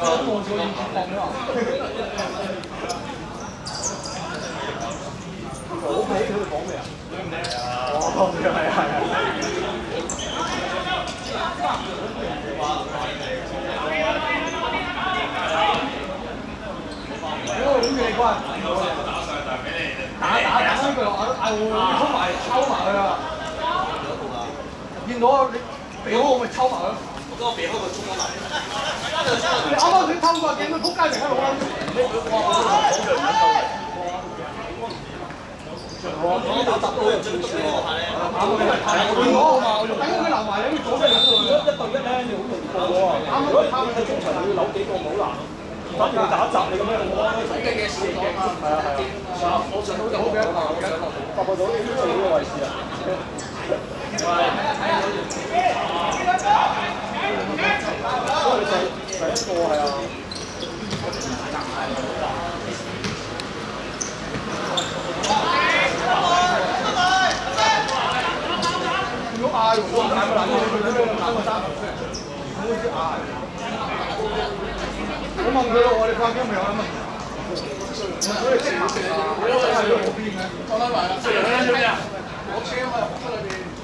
我做演講啊！我睇佢哋講咩啊？哦，係係係。屌，咁你關？打打打翻佢落，嗌我衝埋抽埋佢啊！見到你避開我咪抽埋佢。我嗰個避開佢衝咗埋。你啱啱佢偷過鏡，佢撲街成喺度啦！我我打十個人最多喎，啱啱係太過我嘛，等佢留埋你，左邊兩個，一對一咧，你好容易過喎。啱啱佢拋喺中場，要扭幾個好難。反而打一集你咁樣，我好嘅嘅事嘅，係啊係啊。我上到就好嘅，發覺到呢啲呢個位置啊。為第第一個係啊。我嗌個男嘅，佢點樣打個三球？我好似嗌。我問佢咯，我哋發驚未有啊嘛？所以即刻食啊！我係喺嗰邊嘅，放低埋啦。食完啦，做咩啊？我車，裏邊。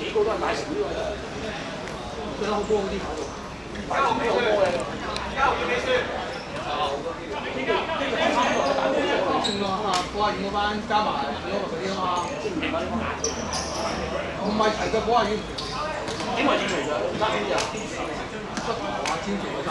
幾個都係大成呢個，對得好高嗰啲跑道，大成咩好多嘅。算咯嚇，九廿五嗰班加埋嗰個嗰啲啊嘛，唔係齊嘅九廿五。點為點嚟㗎？加邊隻？話千祈嗰站，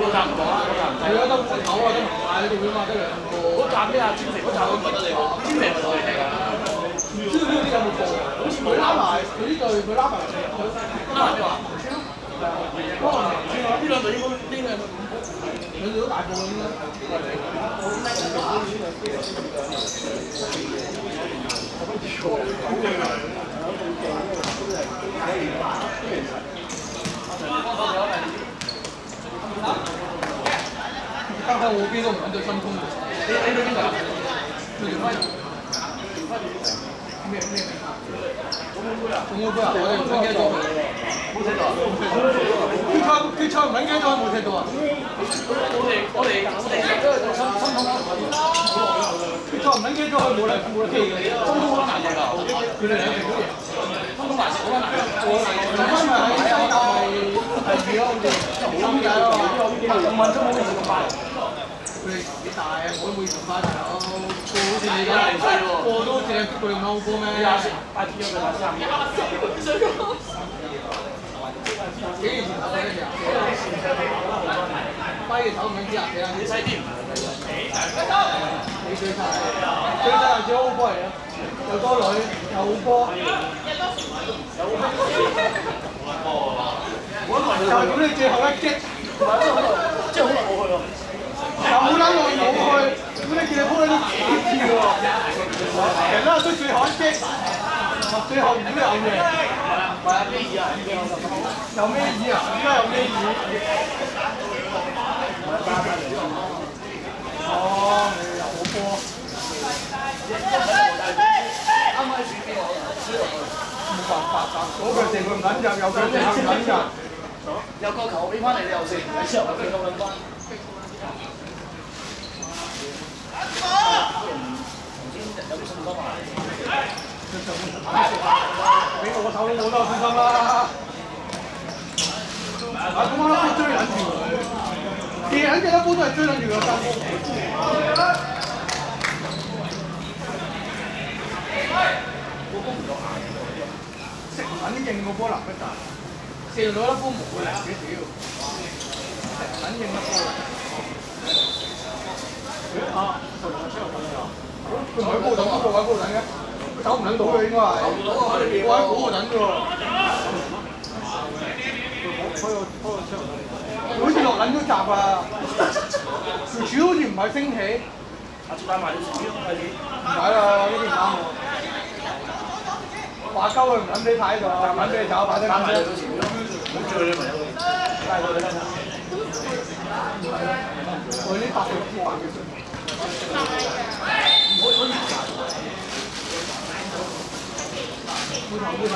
嗰站唔講啦，嗰站唔係啊，得九啊，得唔大嗰度啊，得兩個。嗰站咩啊？千祈嗰站我覺得你講，千祈咪同你哋㗎。唔知道呢啲有冇過？好似冇拉埋佢呢隊，佢拉埋佢拉埋咩話？可能呢兩隊應該呢兩隊兩隊都大步啦應該。剛才我邊都唔揾對新空嘅，你你對邊隊啊？對條輝。咩咩名啊？總會杯啊！總會杯啊！我哋唔記得咗佢。冇踢到啊！決賽決賽唔撚記得咗冇踢到啊！我哋我哋我哋都係做新新統決賽唔撚記得咗佢冇嚟冇嚟踢嘅，中通好難贏㗎，佢哋兩隊都贏。中通還是好難贏，我中通咪喺西甲咪係二咯，好似點解啊？幸運都冇你咁快。佢幾大啊？我都冇咁快大佬，個好似你咁細喎，個都淨係佢用歐波咩？快啲咗佢啦，三幾年前頭嗰啲啊？跛嘅頭唔知啊？你細啲唔係你最細，最細係隻歐波嚟嘅，又多女又好波。就係咁，你最後一擊，即係好耐冇去喎。又好撚耐冇去，咁你見你鋪你都幾次喎？人啦，都最後一擊，最後唔都有嘅。係啊，咩耳啊？有咩耳啊？而家有咩耳？哦，你又波。啱開始邊冇辦法㗎，嗰腳射佢唔撚入，右腳射佢唔撚入。有個球俾翻嚟，你又射，你之後佢咁兩分。俾我手都冇得信心啦！啊，咁啱啱追緊住佢，其實喺隻一般都係追緊住個心。個波唔落眼，食撚勁個波南一達，射到一波冇嘅幾屌，食撚勁一波。啊！佢唔喺高等，個位高等嘅，走唔到嘅應該係。我喺嗰個等嘅喎。好似落撚咗閘啊！條柱好似唔係升起。阿朱帶埋條柱，係點？唔使啦，呢邊啱喎。玩話鳩佢唔肯俾牌喺度，唔肯俾你走，擺低板先。我呢八條八條。冇頭冇頭。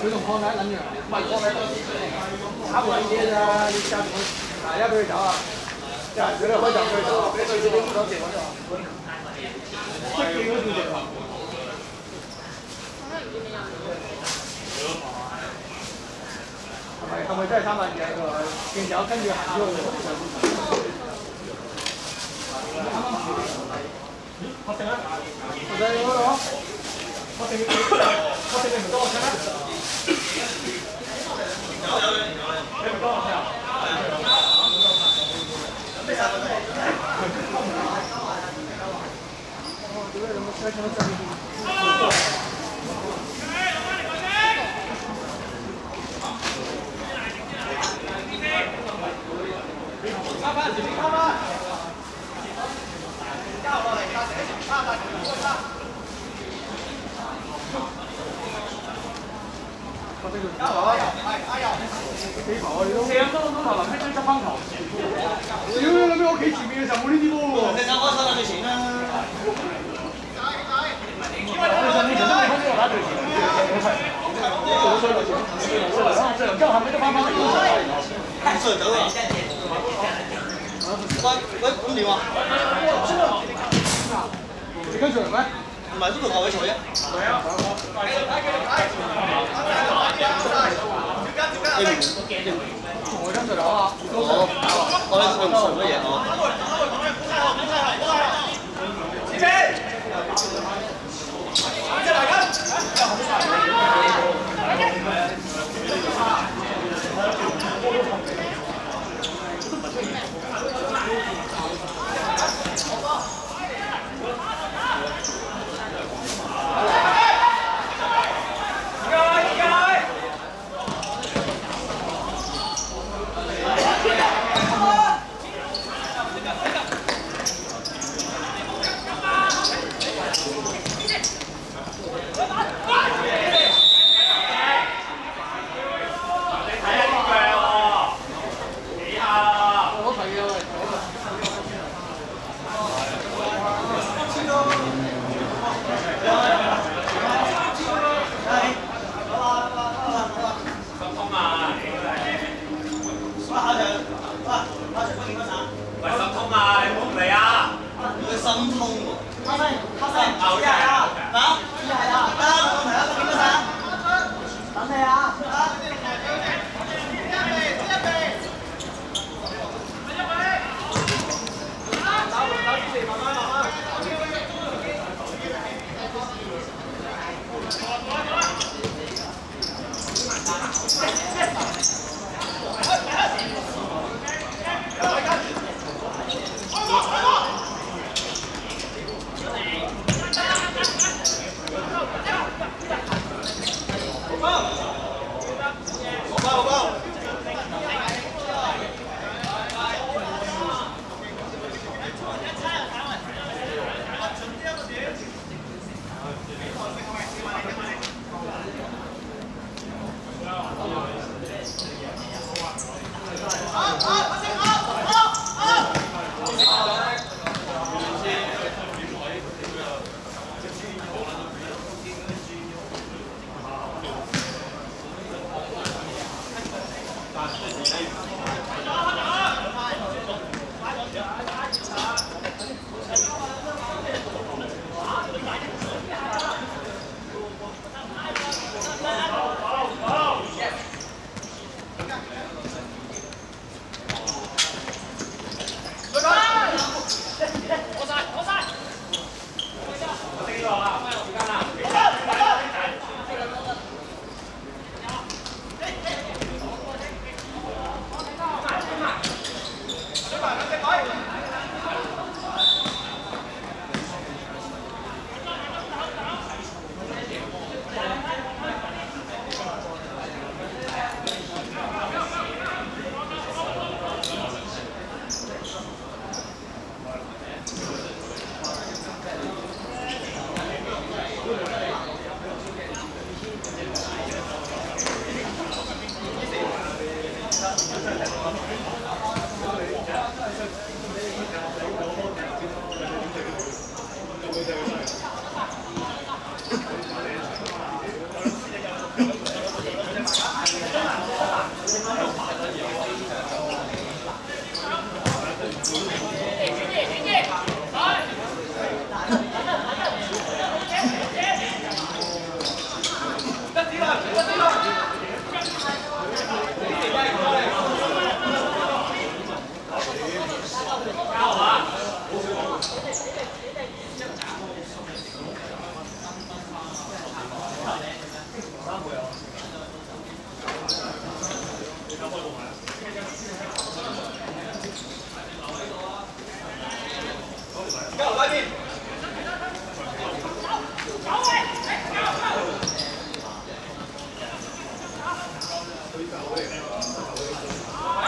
佢同抗體撚樣，唔係抗體，打唔撚嘢咋？你家點？大家俾佢走啊！即係佢哋開就佢走，俾佢哋攞錢我就。識見嗰條條。係咪係咪真係三萬幾個？見有跟住行咗去。確定啊！確定嗰個。確定確定你唔多我聽啊！有有有。你唔多我聽啊？咩啊？哦，點解咁樣車車震？卡翻，前面卡翻。交落嚟，卡死，卡翻，卡。交落，係，哎呀，幾頭啊你都。四點鐘鐘頭臨尾追執翻球。屌你諗起屋企前面嘅時候冇呢啲波喎。你手開手攞對錢啦。因為你上面就真係空咗打對錢。做衰咗錢。最後之後後尾都翻返嚟。衰走啊！喂喂，咁點啊？你跟住嚟咩？唔係都度球位坐啫。係啊。你明？我跟住嚟啊！我我呢個唔熟乜嘢哦。我睇嘅喂。喂，心痛啊！你唔好唔嚟啊！佢心痛喎。黑西，黑西，黐係啊，嗱，黐係啊，ああ。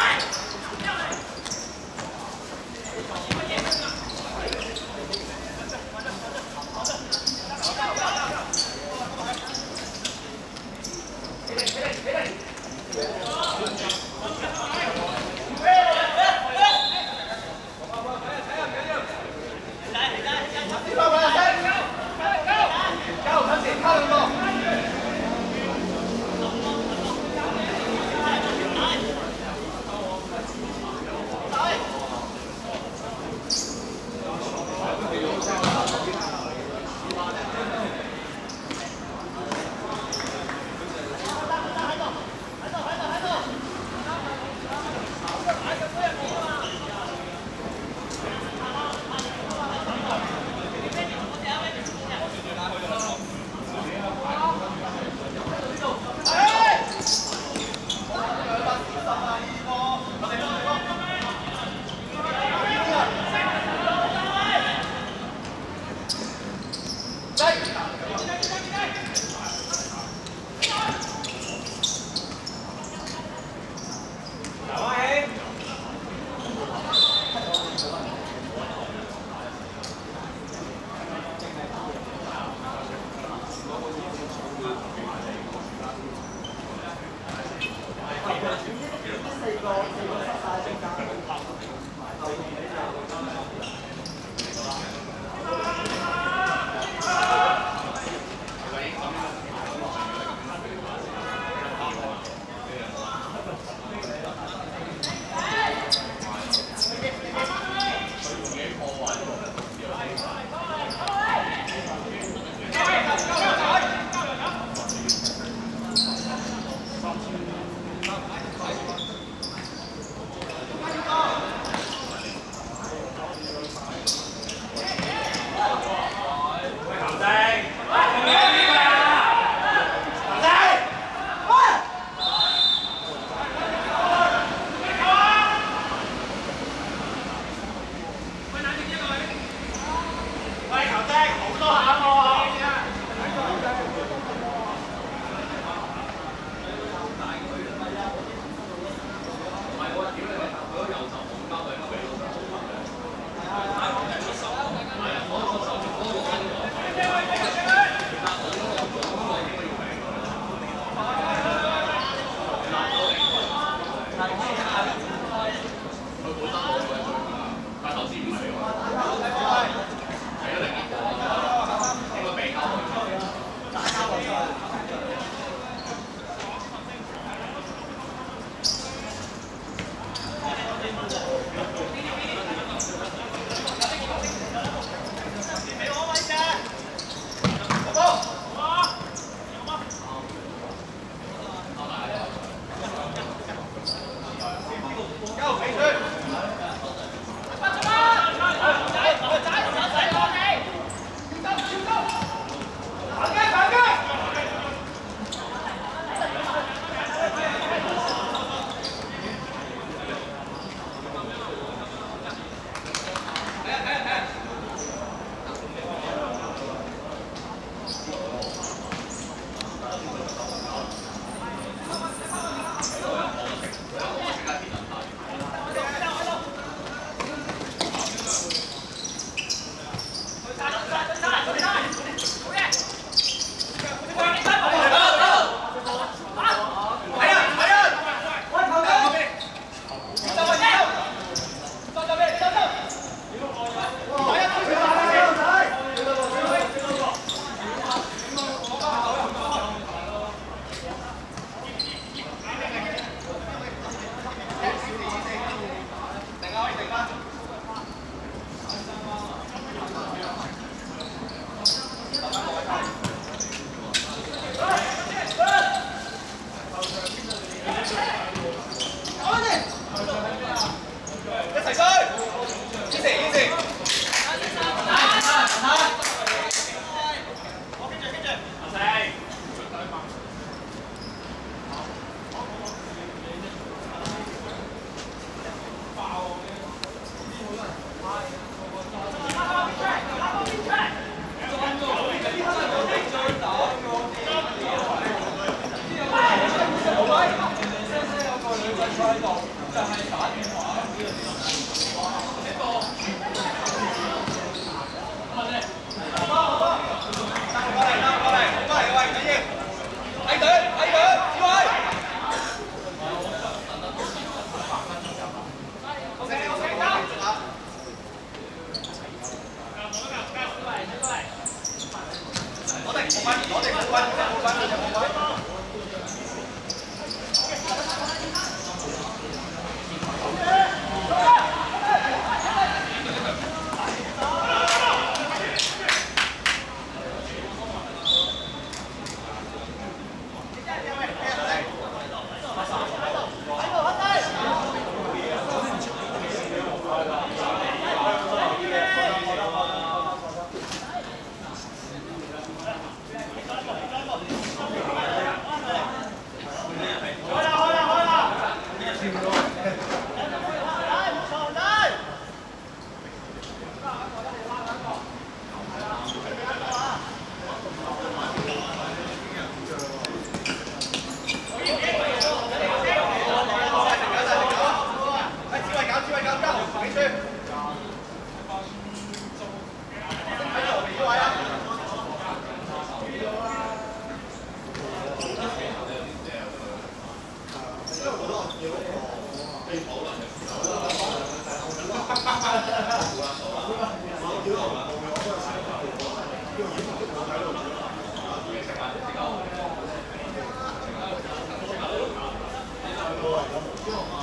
맞죠? 我帮